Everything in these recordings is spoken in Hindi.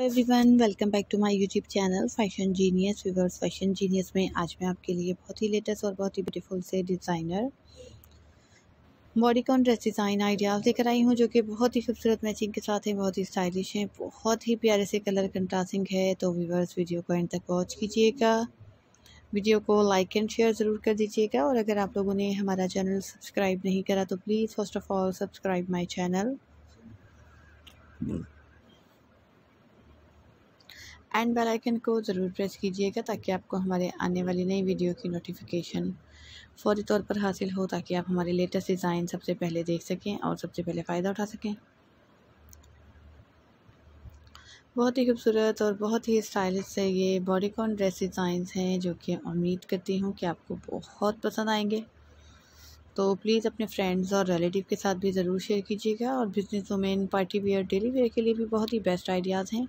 Everyone welcome back to my YouTube channel fashion genius viewers fashion genius में आज मैं आपके लिए बहुत ही लेटेस्ट और बहुत ही ब्यूटीफुल से designer bodycon dress design ideas लेकर आई हूँ, जो कि बहुत ही खूबसूरत मैचिंग के साथ हैं, बहुत ही स्टाइलिश हैं, बहुत ही प्यारे से कलर कंट्रास्टिंग है तो व्यूवर्स वीडियो को एंड तक वॉच कीजिएगा। वीडियो को लाइक एंड शेयर ज़रूर कर दीजिएगा, और अगर आप लोगों ने हमारा चैनल सब्सक्राइब नहीं करा तो please first of all subscribe my channel and bell icon को ज़रूर प्रेस कीजिएगा ताकि आपको हमारे आने वाली नई वीडियो की नोटिफिकेशन फौरी तौर पर हासिल हो ताकि आप हमारे लेटेस्ट डिज़ाइन सबसे पहले देख सकें और सबसे पहले फ़ायदा उठा सकें। बहुत ही खूबसूरत और बहुत ही स्टाइलिश से ये बॉडीकॉन ड्रेस डिज़ाइंस हैं जो कि उम्मीद करती हूँ कि आपको बहुत पसंद आएँगे। तो प्लीज़ अपने फ्रेंड्स और रिलेटिव के साथ भी ज़रूर शेयर कीजिएगा और business women party wear daily wear के लिए भी बहुत ही बेस्ट आइडियाज़ हैं।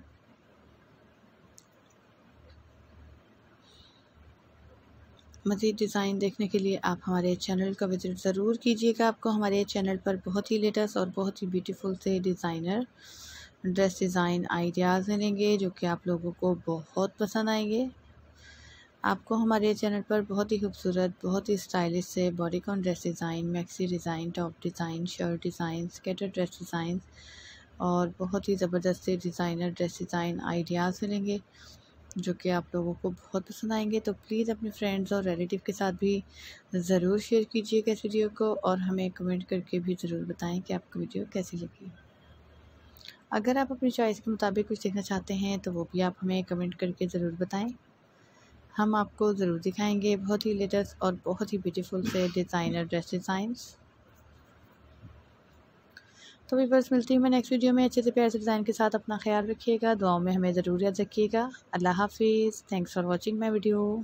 मज़ीद डिज़ाइन देखने के लिए आप हमारे चैनल का विज़िट ज़रूर कीजिएगा। आपको हमारे चैनल पर बहुत ही लेटेस्ट और बहुत ही ब्यूटीफुल से डिज़ाइनर, ड्रेस डिज़ाइन आइडियाज़ मिलेंगे जो कि आप लोगों को बहुत पसंद आएँगे। आपको हमारे चैनल पर बहुत ही खूबसूरत, बहुत ही स्टाइलिश से bodycon dress design, maxi design, top design, shirt design, skater dress design और बहुत ही ज़बरदस्त से डिज़ाइनर ड्रेस डिज़ाइन आइडियाज़ मिलेंगे। जो कि आप लोगों को बहुत पसंद आएँगे तो प्लीज़ अपने फ्रेंड्स और रिलेटिव के साथ भी ज़रूर शेयर कीजिएगा इस वीडियो को और हमें कमेंट करके भी ज़रूर बताएँ कि आपको वीडियो कैसी लगी। अगर आप अपनी चॉइस के मुताबिक कुछ देखना चाहते हैं तो वो भी आप हमें कमेंट करके ज़रूर बताएँ। हम आपको ज़रूर दिखाएँगे बहुत ही लेटेस्ट और बहुत ही ब्यूटीफुल से डिज़ाइनर ड्रेस डिज़ाइंस तो भी बस मिलती हूँ मैं नेक्स्ट वीडियो में। अच्छे से प्यार से डिज़ाइन के साथ अपना ख्याल रखिएगा, दुआओं में हमें ज़रूर याद रखिएगा। अल्लाह हाफिज़। Thanks for watching my video